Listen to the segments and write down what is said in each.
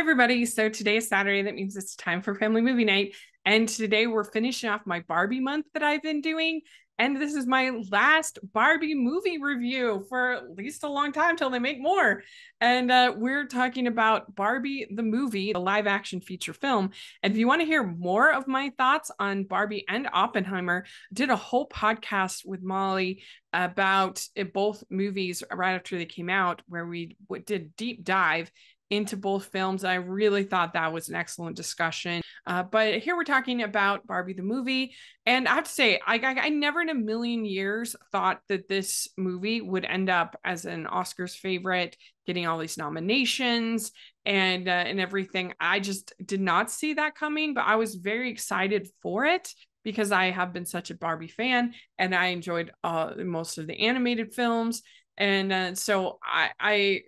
everybody. So today is Saturday. That means it's time for family movie night. And today we're finishing off my Barbie month that I've been doing. And this is my last Barbie movie review for at least a long time till they make more. And uh, we're talking about Barbie the movie, the live action feature film. And if you want to hear more of my thoughts on Barbie and Oppenheimer, I did a whole podcast with Molly about both movies right after they came out, where we did deep dive into both films. I really thought that was an excellent discussion. Uh, but here we're talking about Barbie the movie. And I have to say, I, I, I, never in a million years thought that this movie would end up as an Oscars favorite, getting all these nominations and uh, and everything. I just did not see that coming, but I was very excited for it because I have been such a Barbie fan and I enjoyed uh, most of the animated films. And uh, so I, I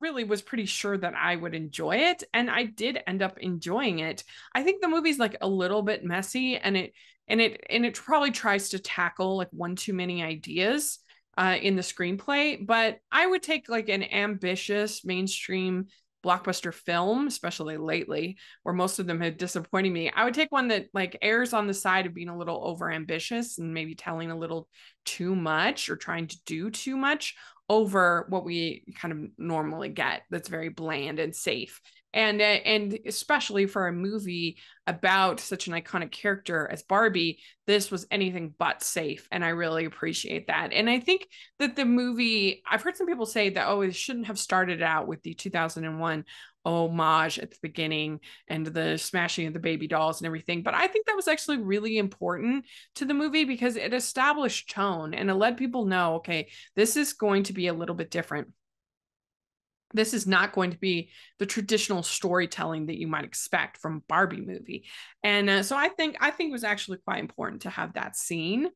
really was pretty sure that I would enjoy it. And I did end up enjoying it. I think the movie's like a little bit messy and it and it and it probably tries to tackle like one too many ideas uh, in the screenplay. But I would take like an ambitious mainstream blockbuster film, especially lately, where most of them have disappointed me. I would take one that like errs on the side of being a little over ambitious and maybe telling a little too much or trying to do too much over what we kind of normally get that's very bland and safe. And uh, and especially for a movie about such an iconic character as Barbie this was anything but safe and I really appreciate that. And I think that the movie I've heard some people say that oh it shouldn't have started out with the 2001 homage at the beginning and the smashing of the baby dolls and everything. But I think that was actually really important to the movie because it established tone and it let people know okay, this is going to be a little bit different. This is not going to be the traditional storytelling that you might expect from Barbie movie. And uh, so I think I think it was actually quite important to have that scene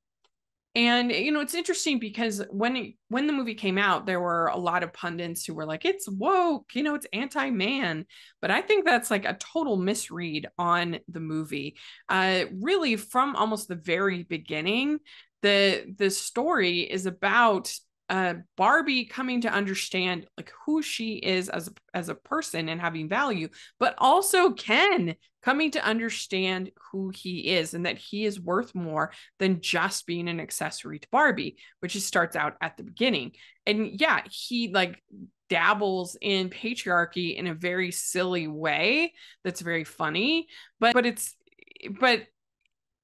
and you know it's interesting because when when the movie came out there were a lot of pundits who were like it's woke you know it's anti-man. But i think that's like a total misread on the movie. Uh really from almost the very beginning the the story is about uh, Barbie coming to understand like who she is as a, as a person and having value, but also Ken coming to understand who he is and that he is worth more than just being an accessory to Barbie, which starts out at the beginning. And yeah, he like dabbles in patriarchy in a very silly way that's very funny, but but it's but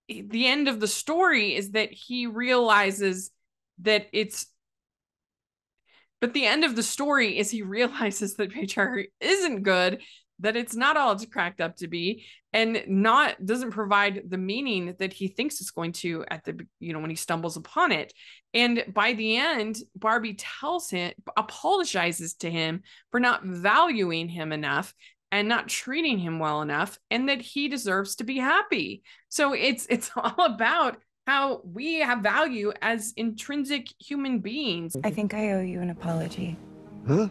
the end of the story is that he realizes that it's but the end of the story is he realizes that patriarchy isn't good, that it's not all it's cracked up to be, and not doesn't provide the meaning that he thinks it's going to at the you know when he stumbles upon it. And by the end, Barbie tells him, apologizes to him for not valuing him enough and not treating him well enough and that he deserves to be happy. So it's it's all about how we have value as intrinsic human beings. I think I owe you an apology. Huh?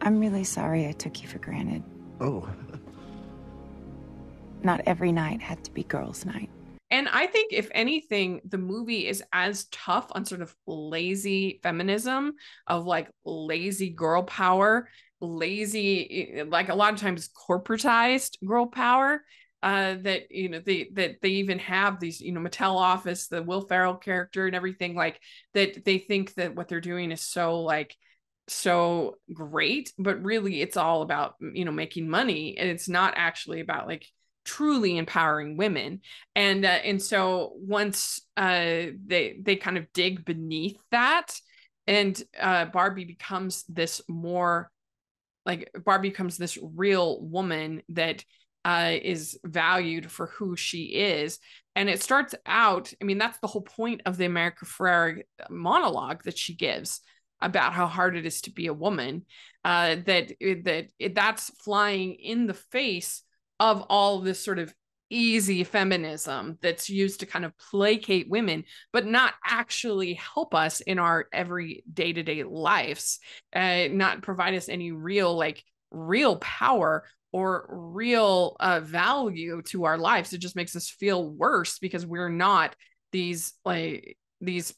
I'm really sorry I took you for granted. Oh. Not every night had to be girls' night. And I think, if anything, the movie is as tough on sort of lazy feminism, of like lazy girl power, lazy, like a lot of times corporatized girl power, uh, that you know they that they even have these you know Mattel office, the Will Ferrell character and everything like that. They think that what they're doing is so like so great, but really it's all about you know making money, and it's not actually about like truly empowering women and uh, and so once uh they they kind of dig beneath that and uh barbie becomes this more like barbie becomes this real woman that uh, is valued for who she is. And it starts out, I mean, that's the whole point of the America Ferrera monologue that she gives about how hard it is to be a woman. Uh, that that that's flying in the face of all this sort of easy feminism that's used to kind of placate women, but not actually help us in our every day to day lives, uh, not provide us any real like real power or real uh, value to our lives. It just makes us feel worse because we're not these like these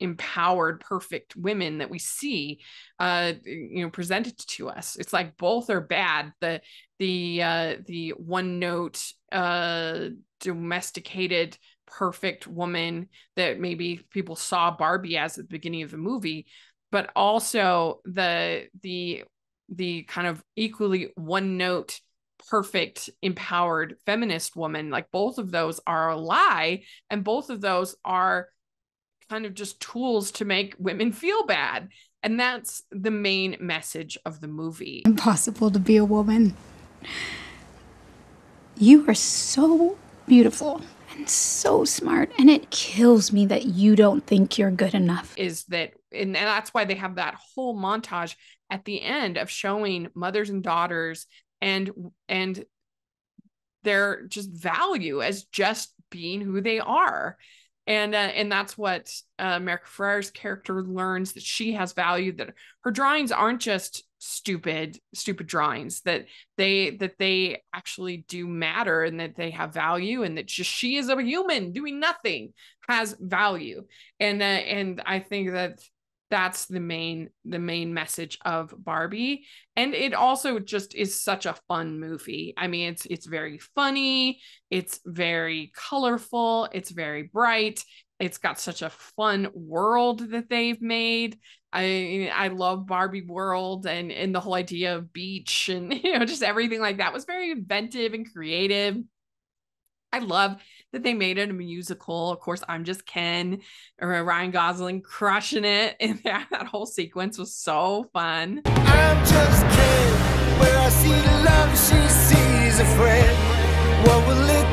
empowered perfect women that we see uh you know presented to us it's like both are bad the the uh the one note uh domesticated perfect woman that maybe people saw Barbie as at the beginning of the movie but also the the the kind of equally one note perfect empowered feminist woman. Like both of those are a lie and both of those are kind of just tools to make women feel bad. And that's the main message of the movie. Impossible to be a woman. You are so beautiful and so smart and it kills me that you don't think you're good enough. Is that and that's why they have that whole montage at the end of showing mothers and daughters and and their just value as just being who they are. And uh, and that's what uh, America Ferrera's character learns that she has value that her drawings aren't just stupid stupid drawings that they that they actually do matter and that they have value and that just she is a human doing nothing has value and uh, and I think that that's the main the main message of Barbie and it also just is such a fun movie. I mean it's it's very funny, it's very colorful, it's very bright. It's got such a fun world that they've made. I I love Barbie world and and the whole idea of beach and you know just everything like that was very inventive and creative. I love that they made it a musical. Of course, I'm just Ken or Ryan Gosling crushing it. And that, that whole sequence was so fun. I'm just Ken, where I see love, she sees a friend. What will it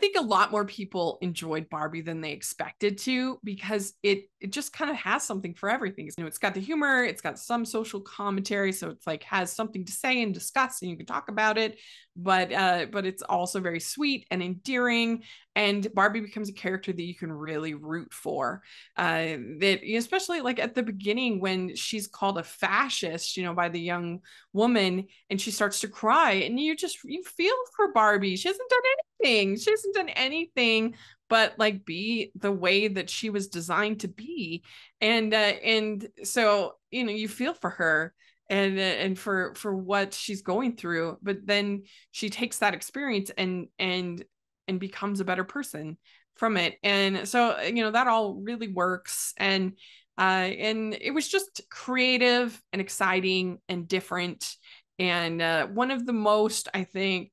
think a lot more people enjoyed Barbie than they expected to because it it just kind of has something for everything. You know, it's got the humor, it's got some social commentary, so it's like has something to say and discuss, and you can talk about it. But uh, but it's also very sweet and endearing, and Barbie becomes a character that you can really root for. Uh, that especially like at the beginning when she's called a fascist, you know, by the young woman, and she starts to cry, and you just you feel for Barbie. She hasn't done anything. She hasn't done anything but like be the way that she was designed to be and uh, and so you know you feel for her and uh, and for for what she's going through but then she takes that experience and and and becomes a better person from it. And so you know that all really works. And uh and it was just creative and exciting and different. And uh one of the most i think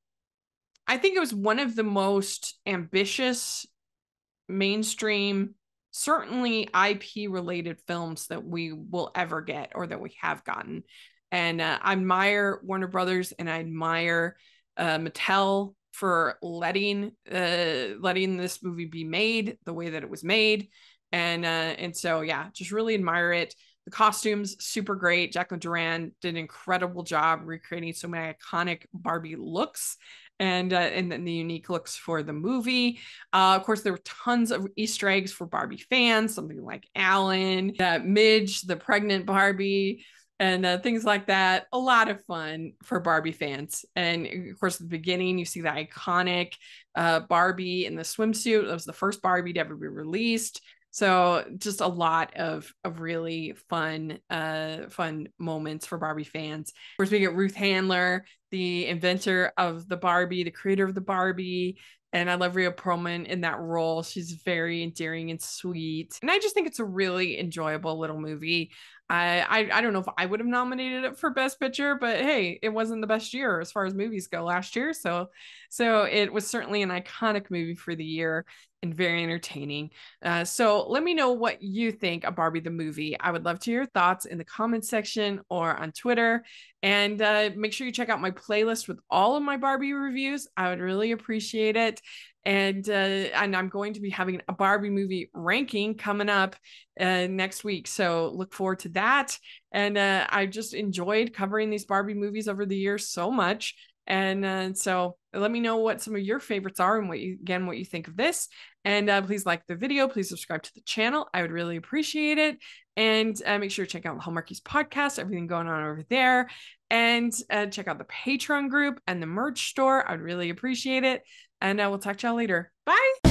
I think it was one of the most ambitious mainstream, certainly IP related films that we will ever get or that we have gotten. And uh, I admire Warner Brothers and I admire uh, Mattel for letting uh, letting this movie be made the way that it was made. And uh, and so yeah, just really admire it. The costumes super great. Jacqueline Durran did an incredible job recreating so many iconic Barbie looks and uh, and then the unique looks for the movie. Uh, of course, there were tons of Easter eggs for Barbie fans, something like Allan, uh, Midge, the pregnant Barbie, and uh, things like that. A lot of fun for Barbie fans. And of course, at the beginning, you see the iconic uh, Barbie in the swimsuit. That was the first Barbie to ever be released. So just a lot of of really fun uh fun moments for Barbie fans. Of course, we get Ruth Handler, the inventor of the Barbie, the creator of the Barbie. And I love Rhea Perlman in that role. She's very endearing and sweet. And I just think it's a really enjoyable little movie. I, I don't know if I would have nominated it for best picture, but hey, it wasn't the best year as far as movies go last year. So so it was certainly an iconic movie for the year and very entertaining. Uh, so let me know what you think of Barbie the movie. I would love to hear your thoughts in the comment section or on Twitter. And uh, make sure you check out my playlist with all of my Barbie reviews. I would really appreciate it and uh, and I'm going to be having a Barbie movie ranking coming up uh, next week. So look forward to that. And uh, I just enjoyed covering these Barbie movies over the years so much. And uh, so let me know what some of your favorites are and what you again what you think of this. And uh, please like the video. Please subscribe to the channel. I would really appreciate it. And uh, make sure to check out the Hallmarkies podcast, everything going on over there. And check out the Patreon group and the merch store. I'd really appreciate it. And I will talk to y'all later. Bye.